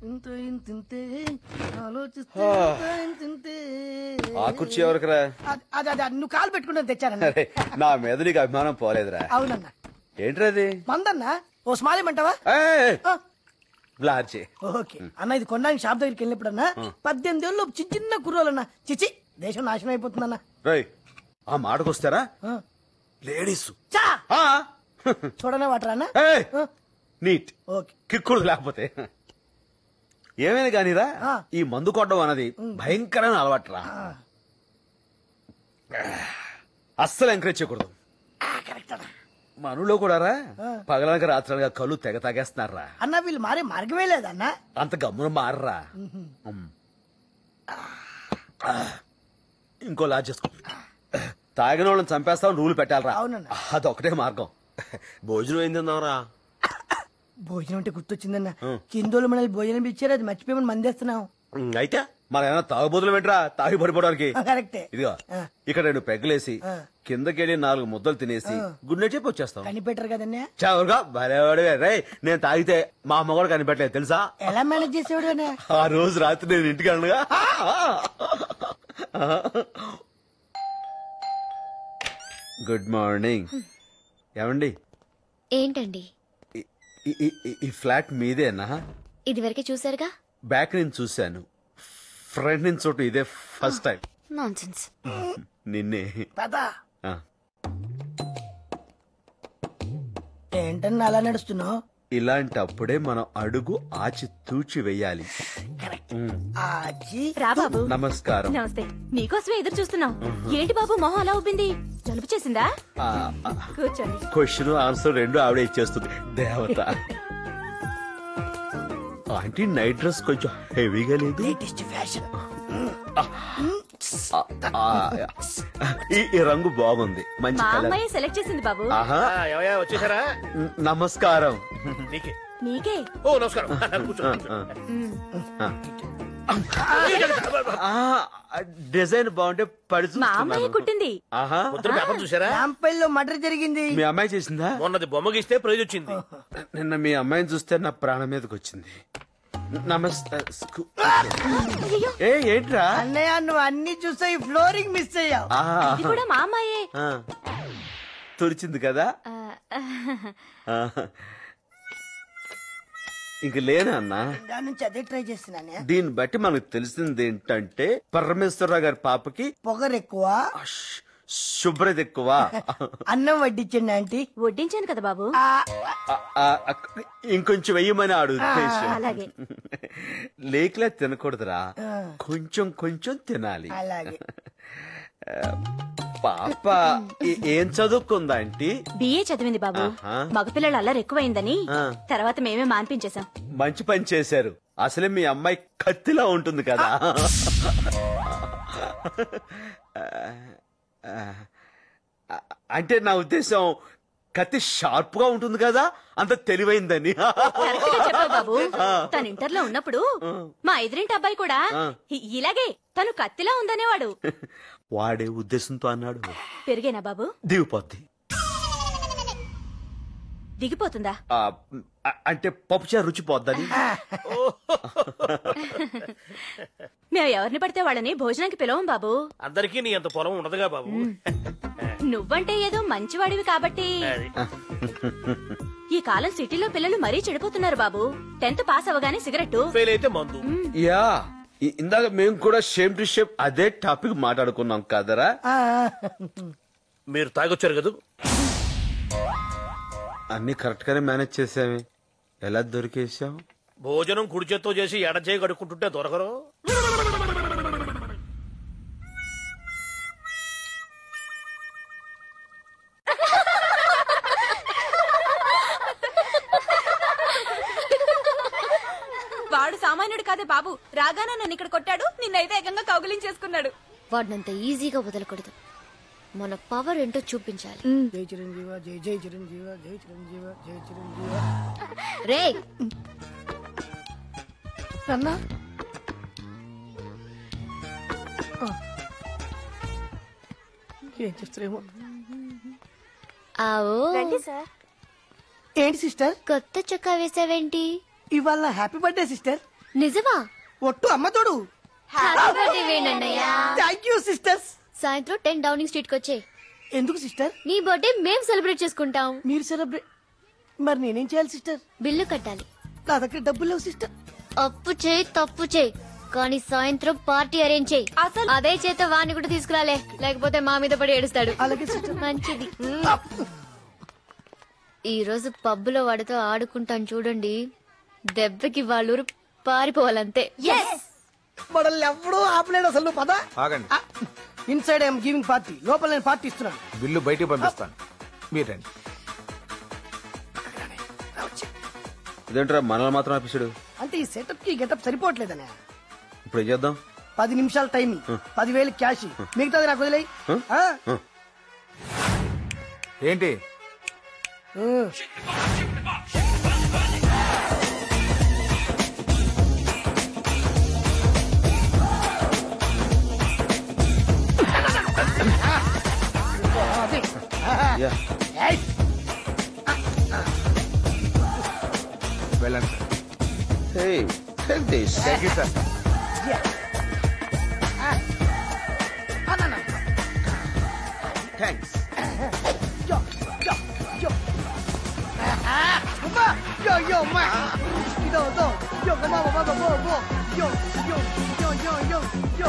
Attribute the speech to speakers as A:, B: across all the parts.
A: ఇంత ఇంతింతే ఆలోచిస్తే ఇంత ఇంతింతే.
B: ఆ కుర్చీ ఎవరికిరా?
A: అది అది- అది నువ్వు కాలు పెట్టుకుంటే తెచ్చారన్న
B: అరే నా మీద నీకు అభిమానం పోలేదురా.
A: అవునన్న.
B: ఏంట్రా అది
A: మందన్న? ఓ స్మాల్ ఇమ్మంటావా?
B: ఏయ్,
A: ఆ,
B: బ్లార్జీ
A: ఓకే. అన్న ఇది కొనడానికి షాప్ దగ్గరికి వెళ్ళినప్పుడన్నా పద్దెనిమిది ఏళ్ళు చిన్న చిన్న కుర్రోలన్నా చిచి దేశం నాశనం అయిపోతుందన్న.
B: రై ఆ మాటకొస్తారా?
A: ఆ.
B: లేడీస్.
A: చా!
B: ఆ,
A: చూడనే వాటరా అన్న?
B: నీట్.
A: ఓకే.
B: కిక్కుడు లేకపోతే. ఏమైనా కానీరా. ఈ మందు కొట్టడం అన్నది భయంకరమైన అలవాటురా. అస్సలు ఎంకరేజ్ చేయకూడదు. మనలో కూడా రా పగలనక రాత్రనగా కళ్ళు తెగ తాగేస్తున్నారా?
A: అన్న వీళ్ళు మారే మార్గమే లేదన్న
B: అంత గమ్మున మారరా. ఇంకో లాజ్ చేసుకో. తాగిన వాళ్ళని చంపేస్తాం రూలు పెట్టాలరా.
A: అవునన్న.
B: అదొకటే మార్గం.
C: భోజనం ఏం తిన్నావురా
A: భోజనం అంటే గుర్తొచ్చిందన్న. కిందోళ్ళు మనల్ని భోజనం ఇచ్చారు అది మర్చిపోయి మందేస్తున్నాం
C: అయితే
B: మన ఏమైనా తాగుబోతులు వెంట్రా? తాగి పడిపోవడానికి.
A: కరెక్టే.
B: ఇదిగో
A: ఆ.
B: ఇక్కడ రెండు పెగ్గలేసి. కిందకెళ్ళి నాలుగు ముద్దలు తినేసి గుడ్ నైట్ చెప్పి వచ్చేస్తాం.
A: కనిపెట్టరు కదన్నా.
B: చవరుగా భలేవాడివే రే నేను తాగితే మా అమ్మ కూడా కనిపెట్టలేదు తెలుసా?
A: ఎలా మేనేజ్ చేసేవాడు
B: ఆ రోజు రాత్రి నేను ఇంటికి అనగా గుడ్ మార్నింగ్. ఏమండి?
D: ఏంటండి?
B: ఈ- ఈ- ఈ- ఈ- ఈ ఫ్లాట్ మీదేనా?
D: ఇదివరకే చూసారుగా
B: బ్యాక్ నుంచి చూశాను. ఫ్రంట్ నుంచి చోటు ఇదే ఫస్ట్ టైం.
D: నాన్సెన్స్.
B: నిన్నే.
A: తాత.
B: ఆ.
A: ఏంటన్నా అలా నడుస్తున్నావు?
B: ఇలాంటప్పుడే మనం అడుగు ఆచి తూచి వెయ్యాలి
A: ఆచి
E: రా బాబు.
B: నమస్కారం.
E: నమస్తే. నీకోసమే ఎదురు చూస్తున్నాం. ఏంటి బాబు మొహం అలా ఉబ్బింది జలుబు చేసిందా? కూర్చోండి.
B: క్వశ్చన్ ఆన్సర్ రెండు ఆవిడ ఇచ్చేస్తుంది. దేవత. ఆంటీ నైట్ డ్రెస్ కొంచెం హెవీగా లేదు?
A: Latest fashion.
B: ఆ, ఆ, ఈ ఈ రంగు బాగుంది. మంచి
E: మా
B: కలర్.
E: అమ్మాయి సెలెక్ట్ చేసింది బాబు.
B: ఆహా.
C: వచ్చేసారా?
B: నమస్కారం.
C: నీకే
E: నీకే
C: ఓ నమస్కారం కూర్చో
B: డిజైన్ బాగుంటే పడి
E: మా అమ్మాయి. కుట్టింది
B: ఆహా
C: పొద్దున పేపర్ చూసారా
A: రాంపల్లిలో మర్డర్ జరిగింది
B: మీ అమ్మాయి చేసిందా
C: మొన్నది బొమ్మ గీస్తే ప్రైజ్ వచ్చింది
B: నిన్న మీ అమ్మాయిని చూస్తే నా ప్రాణం మీదకి వచ్చింది నమస్తే స్కూ- ఏ ఏంట్రా
A: అన్నయ్య నువ్వు అన్ని చూసా ఈ ఫ్లోరింగ్ మిస్ అయ్యావు
B: ఆ,
E: ఇది కూడా మా అమ్మాయే
B: ఆ. తుడిచింది కదా
E: ఆ.
B: ఇంక లేనా అన్నా.
A: దాని నుంచి అదే ట్రై చేస్తున్నానే
B: దీన్ని బట్టి మనకు తెలిసింది ఏంటంటే పరమేశ్వరరావు గారి పాపకి
A: పొగరు ఎక్కువ.
B: శుభ్రత ఎక్కువ.
A: అన్నం వడ్డించండి ఆంటీ.
E: వడ్డించాను కదా బాబు.
B: ఇంకొంచెం వెయ్యమని ఆడు
E: అలాగే.
B: లేకలే తినకూడదురా. కొంచెం కొంచెం తినాలి.
A: అలాగే.
B: పాప ఏ- చదువుకుందా ఆంటీ?
E: బిఏ చదివింది బాబు. మగపిల్లలు అల్లరి ఎక్కువైందని. తర్వాత మేమే మాన్పించేశాం.
B: మంచి పని చేశారు. అసలే మీ అమ్మాయి కత్తిలా ఉంటుంది కదా. అంటే నా ఉద్దేశం కత్తి షార్ప్గా ఉంటుంది కదా అంత తెలివైందని.
E: బాబు. తను ఇంటర్లో ఉన్నప్పుడు మా ఎదురింటి అబ్బాయి కూడా ఇలాగే తను కత్తిలా ఉందనేవాడు.
B: వాడే ఉద్దేశంతో అన్నాడు.
E: పెరిగేనా బాబు?
B: దిగిపోద్ది.
E: దిగిపోతుందా?
B: అంటే పప్పుచారు రుచి పోద్దని
E: మేము ఎవరిని పడితే వాళ్ళని భోజనానికి పిలవం బాబు.
C: అందరికీ నీ అంత పొలం ఉండదుగా బాబు.
E: నువ్వంటే ఏదో మంచివాడివి కాబట్టి. ఈ కాలం సిటీలో పిల్లలు మరీ చెడిపోతున్నారు బాబు. టెన్త్ పాస్ అవగానే సిగరెట్టు.
C: ఫెయిల్ అయితే మందు.
B: యా. ఇ- ఇందాక మేము కూడా షేమ్ టు షేమ్ అదే టాపిక్ మాట్లాడుకున్నాం కదరా?
C: మీరు తాగొచ్చారు కదా?
B: అన్ని కరెక్ట్ గానే మేనేజ్ చేసామే ఎలా దొరికేసాం
C: భోజనం కుడి చేత్తో చేసి ఎడ చేయి కడుక్కుంటుంటే దొరకరు.
E: కాదే బాబు. రాగానే నన్ను ఇక్కడ కొట్టాడు. నిన్నైతే ఏకంగా కౌగులించేసుకున్నాడు
D: వాడినంత ఈజీగా వదలకూడదు. మన పవర్ ఏంటో చూపించాలి.
A: జై చిరంజీవ జై జై చిరంజీవ జై చిరంజీవ జై చిరంజీవ.
D: రే!
A: అన్నా ఏం చేస్తారేమో
D: ఆవో.
A: ఏంటి సిస్టర్?
D: కొత్త చొక్కా వేసావేంటి?
A: ఇవాళ హ్యాపీ బర్త్డే సిస్టర్.
D: నిజమా?
A: ఒట్టు అమ్మ తోడు.
D: హ్యాపీ బర్త్డే వేణన్నయ్య.
A: థ్యాంక్ యూ సిస్టర్స్
D: సాయంత్రం టెన్ డౌనింగ్ స్ట్రీట్కి వచ్చే.
A: ఎందుకు సిస్టర్
D: నీ బర్త్డే మేం సెలబ్రేట్ చేసుకుంటాం.
A: మీరు సెలబ్రేట్ మరి నేనేం చేయాలి సిస్టర్
D: బిల్లు కట్టాలి.
A: నా దగ్గర డబ్బులు లేవు సిస్టర్
D: అప్పు చేయి తప్పు చేయి. కానీ సాయంత్రం పార్టీ అరేంజ్ చేయి. అసలు అదే చేత వాణ్ణి కూడా తీసుకురాలే. లేకపోతే మా మీద పడి ఏడుస్తాడు.
A: అలాగే సిస్టర్
D: మంచిది. ఈ రోజు పబ్బులో వాడితో ఆడుకుంటాను చూడండి. దెబ్బకి వాళ్ళూరు పారిపోవాలంతే.
A: మనల్ని ఎప్పుడూ ఆపలేడు అసలు నువ్వు పద.
F: ఆగండి.
A: ఇన్సైడ్ ఐఎమ్ గివింగ్ పార్టీ లోపల నేను పార్టీ ఇస్తున్నాను.
F: బిల్లు బయటికి పంపిస్తాను. మీరు రండి.
B: ఇదేంట్రా మనల్ని మాత్రం ఆపిస్తాడు
A: అంటే ఈ సెటప్కి గెటప్ సరిపోవట్లేదనే.
B: ఇప్పుడు ఏం చేద్దాం?
A: పది నిమిషాల టైం పదివేలు క్యాష్ మిగతాది నాకు వదిలేయి. ఆ?
F: ఏంటి?
B: యా
A: ఏయ్,
F: వెళ్ళండి sir
B: hey take this
F: thank you sir
A: అన్న,
B: థ్యాంక్స్
A: yo, yo, yo. అమ్మా, yo, yo, అమ్మా. ఇదో, ఇదో. yo, come on, come on, come on, come on. yo, yo, yo,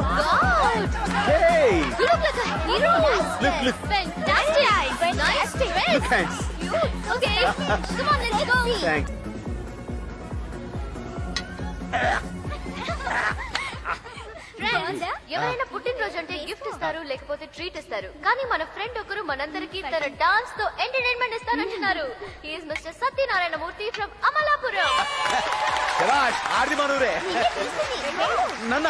A: yo, yo,
D: You look like a hero.
B: Look, look.
D: Fantastic. Nice Okay. Come on, let's go. ఎవరైనా పుట్టినరోజు అంటే gift ఇస్తారు లేకపోతే treat ఇస్తారు కానీ మన ఫ్రెండ్ ఒకరు మనందరికి తన డాన్స్తో entertainment ఇస్తానంటున్నారు is mister Satyanarayana Murthy from Amalapuram
B: నన్న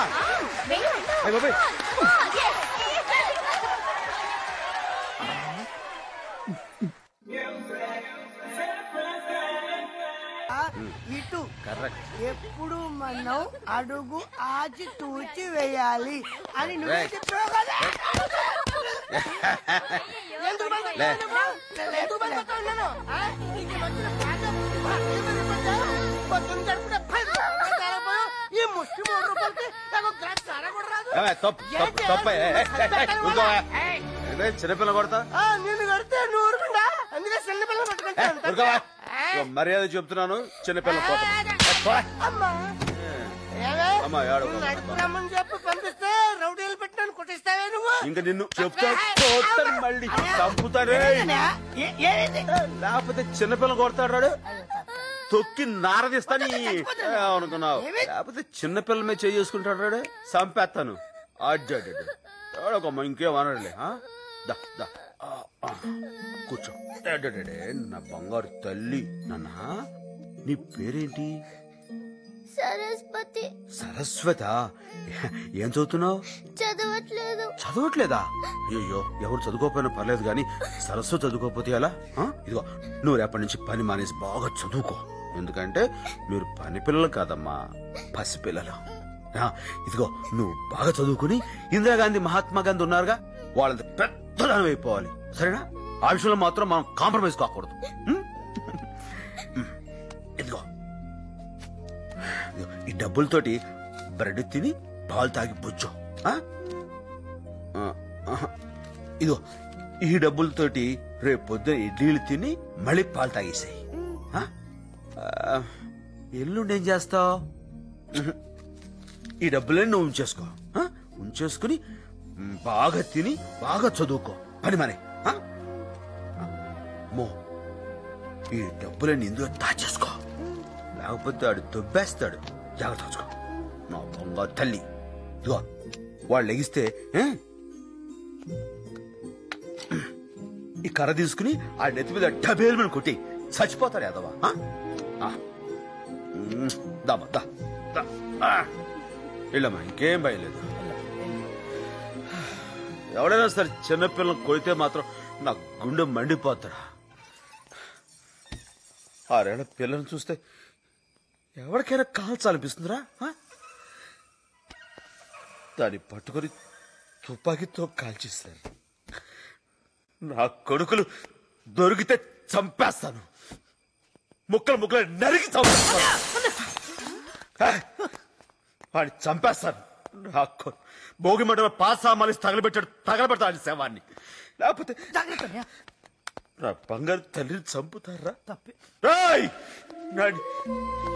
A: ఇటు
B: కరెక్ట్.
A: ఎప్పుడు మనం అడుగు ఆచి తూచి వేయాలి అని నువ్వే
B: Right.
A: చెప్పావు కదా. ఎందుకు ముష్టి మూడు రూపాయలకి నాకు సారా కూడా రాదు. ఏయ్.
B: ఇదే చిన్నపిల్ల కొడతా?
A: ఆ, నిన్ను కడితే నువ్వు ఊరుకుండా అందుకే చిన్న పిల్లలు
B: మర్యాద చెప్తున్నాను చిన్నపిల్ల కోట
A: అమ్మా. ఏవే?
B: అమ్మా, ఏడవ.
A: నువ్వు నడుపురమ్మని చెప్పి పంపిస్తే రౌడీలు పెట్టినాను కొట్టిస్తావే నువ్వు?
B: ఇంకా నిన్ను చెప్తా కొడతాను మళ్ళీ.
A: ఏ- ఏంటి?
B: లేకపోతే చిన్నపిల్ల కొడతాడు రాడు. తొక్కి నారదిస్తాను అనుకున్నావు లేకపోతే చిన్నపిల్ల మీద చేసుకుంటాడు రాడు చంపేస్తాను. అడ్డాడు ఒక ఇంకేం అనడులే ఆ? దా, దా. ఆ, ఆ. కూర్చో. నా బంగారు తల్లి నాన్న నీ పేరేంటి?
D: సరస్వతి.
B: సరస్వత? ఏం చదువుతున్నావు?
D: చదవట్లేదు.
B: చదవట్లేదా? అయ్యో ఎవరు చదువుకోకపోయినా పర్లేదు కానీ సరస్సు చదువుకోకపోతే ఎలా? ఆ? ఇదిగో నువ్వు రేపటి నుంచి పని మానేసి బాగా చదువుకో. ఎందుకంటే మీరు పని పిల్లలు కాదమ్మా పసిపిల్లలు. ఇదిగో నువ్వు బాగా చదువుకుని ఇందిరాగాంధీ మహాత్మా గాంధీ ఉన్నారుగా వాళ్ళంత పెద్దదానం అయిపోవాలి. సరేనా? ఆ విషయంలో మాత్రం మనం కాంప్రమైజ్ కాకూడదు. ఇదిగో. ఈ డబ్బులతోటి బ్రెడ్ తిని పాలు తాగి బుజ్జు. ఆహా. ఇదిగో ఈ డబ్బులతోటి రేపు పొద్దున ఇడ్లీలు తిని మళ్ళీ పాలు తాగేసాయి. ఎల్లుండి ఏం చేస్తావు? ఈ డబ్బులన్నీ నువ్వు ఉంచేసుకో. ఆ? ఉంచేసుకుని బాగా తిని బాగా చదువుకో. పని మనే. ఆ? మో ఈ డబ్బులన్నీ ఇందులో దాచేసుకో. లేకపోతే ఆడు దొబ్బేస్తాడు. జాగ్రత్త చూసుకో నా బంగారు తల్లి. వాళ్ళు లెగిస్తే ఈ కర్ర తీసుకుని ఆ నెత్తి మీద డబేలు కొట్టి చచ్చిపోతాడు యాదవా. దామా దా దా. ఇలా వెళ్ళమ్మా ఇంకేం భయలేదు ఎవడైనా సరే చిన్నపిల్లలు కొడితే మాత్రం నా గుండె మండిపోతారా. ఆరేళ్ళ పిల్లల్ని చూస్తే ఎవరికైనా కాల్చాలనిపిస్తుందిరా దాన్ని పట్టుకొని తుపాకీతో కాల్చేస్తారు నా కొడుకులు దొరికితే చంపేస్తాను. ముక్కలు ముక్కలు నరికి వాడిని చంపేస్తాను. నాకు భోగి మంటలో పాసా మలిసి తగలబెట్టాడు తగలబెడతాడు శవాన్ని. లేకపోతే. నా బంగారు తల్లిని చంపుతారా?
A: తప్పే.
B: రాయ్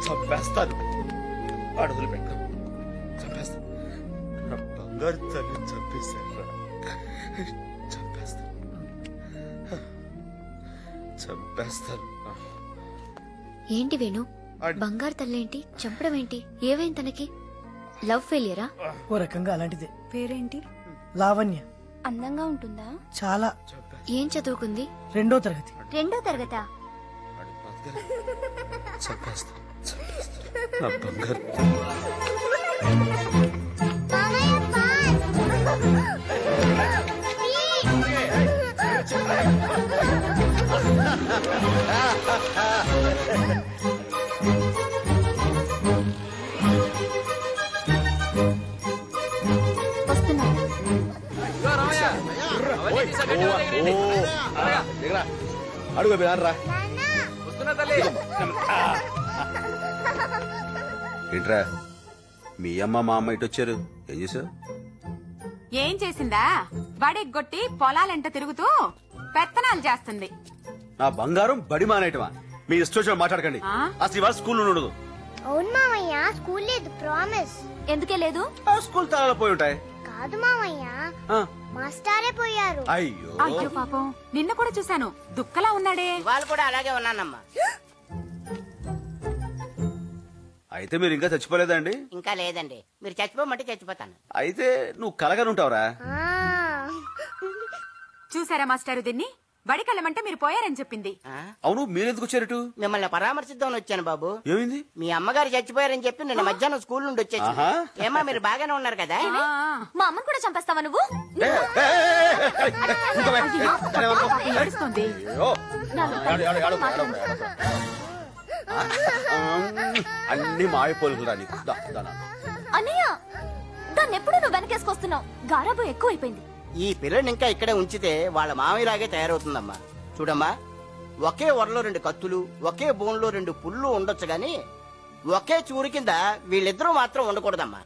B: చంపేస్తాను. అడుగులు పెట్టు చంపేస్తాను నా బంగారు తల్లిని చంపేశారా చంపేస్తాను చంపేస్తాను.
D: ఏంటి వేణు? బంగారు తల్లేంటి? చంపడం ఏంటి? ఏవైంది తనకి? లవ్ ఫెయిలియరా?
A: ఓ రకంగా అలాంటిదే.
E: పేరేంటి?
A: లావణ్య.
E: అందంగా ఉంటుందా?
A: చాలా.
D: ఏం చదువుకుంది?
A: రెండో తరగతి.
D: రెండో తరగతా?
B: నా బంగారు. అడుగు రా ఏంట్రా? మీ అమ్మ మా అమ్మ ఇటు వచ్చారు. ఏం చేసావు
G: ఏం చేసిందా? బడెగ్గొట్టి పొలాలెంట తిరుగుతూ పెత్తనాలు చేస్తుంది.
B: నా బంగారం బడి మానేయటమా? మీ ఇష్టం మాట్లాడకండి.
G: ఆ?
B: అసలు ఇవాళ స్కూల్ ఉండదు.
H: అవును మామయ్య స్కూల్ లేదు ప్రామిస్.
D: ఎందుకే లేదు?
B: ఆ స్కూల్ తాళాలు పోయి ఉంటాయి.
H: కాదు మామయ్య
B: ఆ,
H: మాస్టారే పోయారు.
B: అయ్యో.
G: అయ్యో పాపం నిన్న కూడా చూశాను. దుక్కలా ఉన్నాడే.
I: వాళ్ళు కూడా అలాగే ఉన్నానమ్మా.
B: అయితే మీరు ఇంకా చచ్చిపోలేదండి?
I: ఇంకా లేదండి. మీరు చచ్చిపోమంటే చచ్చిపోతాను.
B: అయితే నువ్వు కలగానే ఉంటావురా
H: ఆ,
G: చూసారా మాస్టారు దీన్ని బడికెళ్ళమంటే మీరు పోయారని చెప్పింది
I: ఆ?
B: అవును మీరెందుకు వచ్చారటు
I: మిమ్మల్ని పరామర్శిద్దామని వచ్చాను బాబు
B: ఏమైంది
I: మీ అమ్మగారు చచ్చిపోయారని చెప్పి నిన్న మధ్యాహ్నం స్కూల్ నుండి వచ్చేసి. ఏమా మీరు బాగానే ఉన్నారు కదా
D: మా అమ్మని కూడా చంపేస్తావా నువ్వు
G: ఏడుస్తోంది
B: అన్ని మాయపోలుకురా నా.
D: అన్నయ్య దాన్ని ఎప్పుడు నువ్వు వెనకేసుకొస్తున్నావు గారాబు ఎక్కువైపోయింది
I: ఈ పిల్లని ఇంకా ఇక్కడే ఉంచితే వాళ్ళ మామయ్యలాగే తయారవుతుందమ్మా. చూడమ్మా ఒకే వరలో రెండు కత్తులు ఒకే బోన్లో రెండు పుళ్ళు ఉండొచ్చు గాని ఒకే చూరు కింద వీళ్ళిద్దరూ మాత్రం ఉండకూడదమ్మా.